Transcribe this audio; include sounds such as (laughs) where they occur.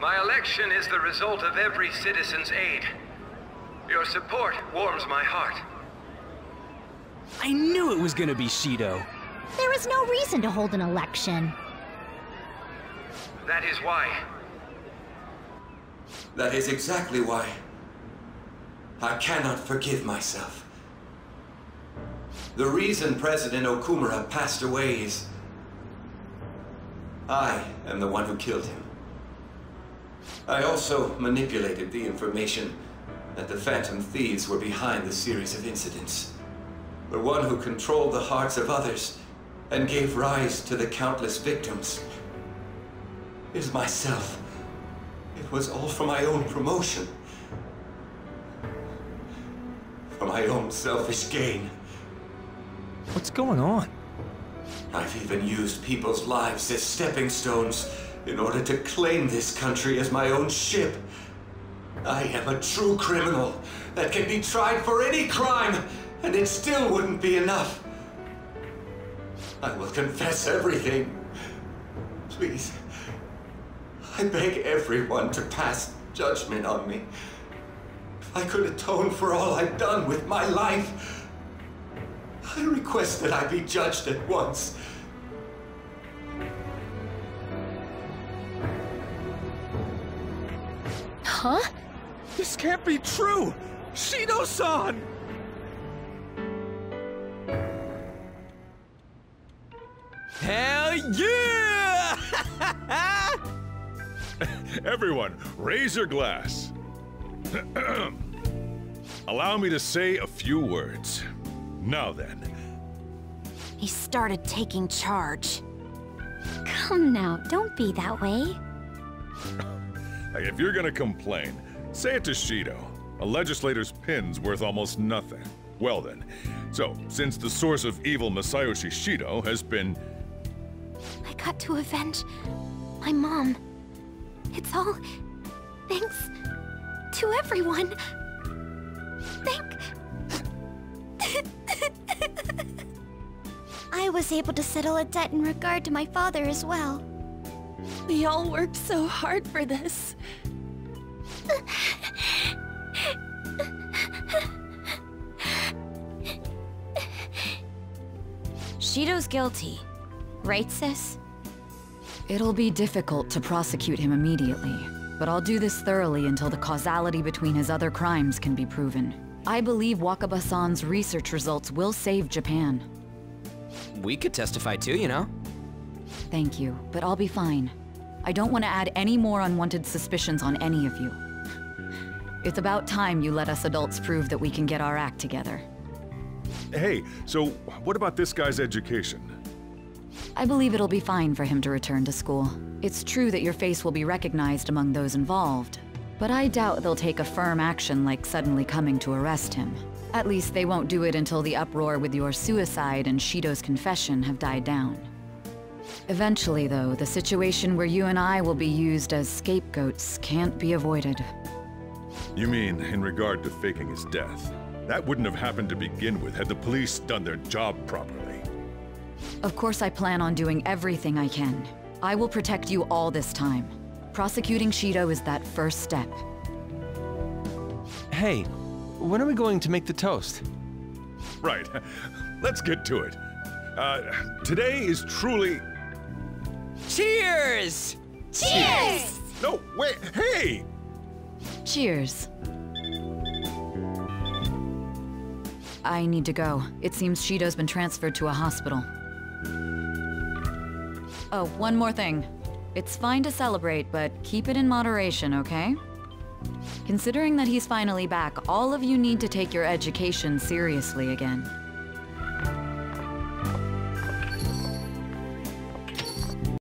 My election is the result of every citizen's aid. Your support warms my heart. I knew it was gonna be Shido. There is no reason to hold an election. That is why. That is exactly why. I cannot forgive myself. The reason President Okumura passed away is... I am the one who killed him. I also manipulated the information that the Phantom Thieves were behind the series of incidents. The one who controlled the hearts of others and gave rise to the countless victims is myself. It was all for my own promotion. For my own selfish gain. What's going on? I've even used people's lives as stepping stones in order to claim this country as my own ship. I am a true criminal that can be tried for any crime, and it still wouldn't be enough. I will confess everything. Please. I beg everyone to pass judgment on me. If I could atone for all I've done with my life, I request that I be judged at once. Huh? This can't be true! Shido-san! Hell yeah! (laughs) Everyone, raise your glass. (clears throat) Allow me to say a few words. Now then, He started taking charge. Come now, don't be that way. (laughs) if you're gonna complain, say it to Shido. A legislator's pin's worth almost nothing. Well then, so since the source of evil Masayoshi Shido has been I got to avenge my mom. It's all thanks to everyone. Thank. (laughs) I was able to settle a debt in regard to my father as well. We all worked so hard for this. Shido's guilty, right, sis? It'll be difficult to prosecute him immediately, but I'll do this thoroughly until the causality between his other crimes can be proven. I believe Wakaba-san's research results will save Japan. We could testify too, you know? Thank you, but I'll be fine. I don't want to add any more unwanted suspicions on any of you. It's about time you let us adults prove that we can get our act together. Hey, so what about this guy's education? I believe it'll be fine for him to return to school. It's true that your face will be recognized among those involved, but I doubt they'll take a firm action like suddenly coming to arrest him. At least they won't do it until the uproar with your suicide and Shido's confession have died down. Eventually, though, the situation where you and I will be used as scapegoats can't be avoided. You mean in regard to faking his death? That wouldn't have happened to begin with had the police done their job properly. Of course I plan on doing everything I can. I will protect you all this time. Prosecuting Shido is that first step. Hey, when are we going to make the toast? Right, (laughs) let's get to it. Uh, today is truly. Cheers! Cheers! No, wait, hey! Cheers. I need to go. It seems Shido's been transferred to a hospital. Oh, one more thing. It's fine to celebrate, but keep it in moderation, okay? Considering that he's finally back, all of you need to take your education seriously again.